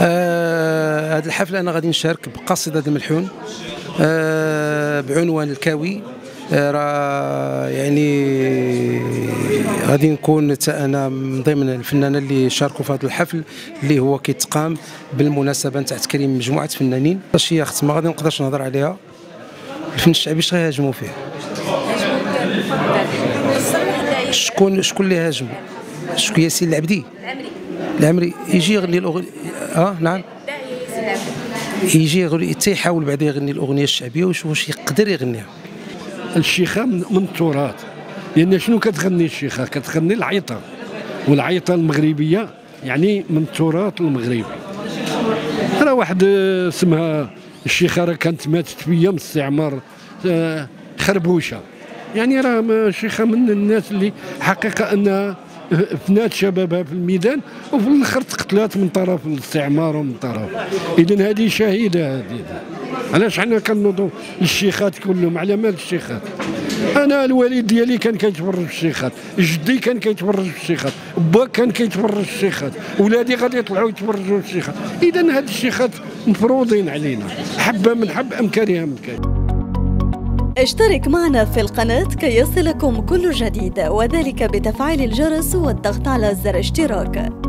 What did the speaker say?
آه هذا الحفل أنا غادي نشارك بقصيدة الملحون آه بعنوان الكاوي آه راه يعني غادي نكون أنا من ضمن الفنانين اللي شاركوا في هذا الحفل اللي هو كيتقام بالمناسبة نتاع تكريم مجموعة فنانين. شي اخت ما غادي نقدرش نهضر عليها. الفن الشعبي اش غيهاجموا فيه. شكون شكون اللي هاجموا شكون ياسين العبدي؟ العمري. العمري. يجي يغني الاغنيه آه نعم. يجي يغني حتى يحاول بعدا يغني الأغنية الشعبية ويشوف واش يقدر يغنيها. الشيخة من التراث. لأن شنو كتغني الشيخة؟ كتغني العيطة. والعيطة المغربية يعني من التراث المغربي. راه واحد اسمها الشيخة راه كانت ماتت في أيام الاستعمار آه، خربوشة. يعني راه الشيخه من الناس اللي حقيقة انها فنات شبابها في الميدان وفي الآخر تقتلات من طرف الاستعمار ومن طرف. اذا هذه شهيدة هذه. علاش حنا كنوضوا للشيخات كلهم؟ على مال الشيخات؟ أنا الوالد ديالي كان كيتفرج في الشيخات. جدي كان كيتفرج في الشيخات. با كان كيتفرج في الشيخات. ولادي غادي يطلعوا يتفرجوا في الشيخات. اذا هاد الشيخات مفروضين علينا. حبة من حب ام كريهه من كريه اشترك معنا في القناة كي يصلكم كل جديد وذلك بتفعيل الجرس والضغط على زر اشتراك.